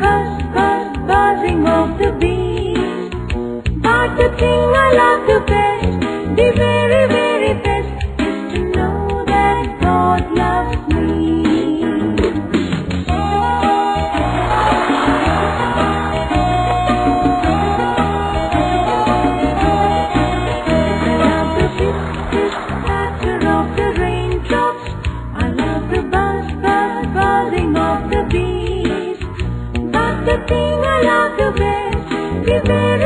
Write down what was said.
buzz, buzz, buzzing of the bees. But the thing I love the best, the සිංහලක වේ විවර